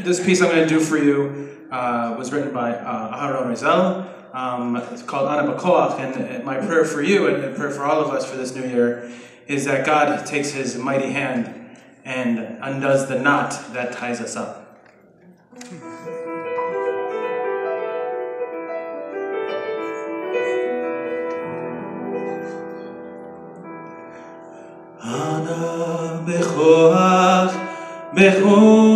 this piece I'm going to do for you uh, was written by uh, Aharon Razel. Um, it's called Ana B'koach, and uh, my prayer for you and prayer for all of us for this new year is that God takes his mighty hand and undoes the knot that ties us up. Ana Bekoach, Bekoach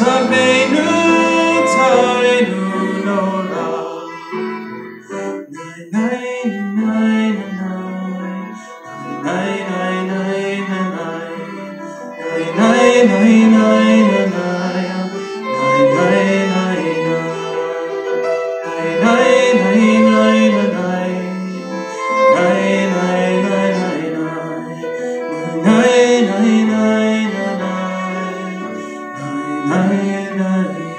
Sabenu tarenu nora Nine, nine, nine, nine, nine, nine, nine, nine, nine, nine, nine, nine, nine. lion of the